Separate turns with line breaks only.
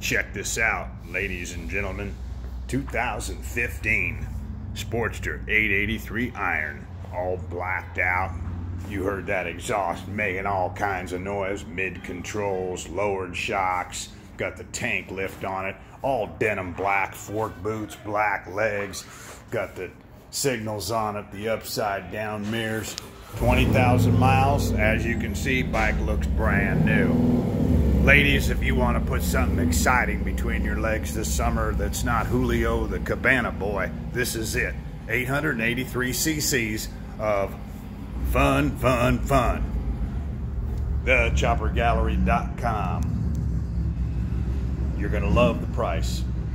check this out, ladies and gentlemen. 2015 Sportster 883 Iron, all blacked out. You heard that exhaust making all kinds of noise, mid controls, lowered shocks, got the tank lift on it, all denim black, fork boots, black legs, got the signals on it, the upside down mirrors. 20,000 miles. As you can see, bike looks brand new. Ladies, if you want to put something exciting between your legs this summer that's not Julio the Cabana boy, this is it. 883 cc's of fun, fun, fun. TheChopperGallery.com. You're going to love the price.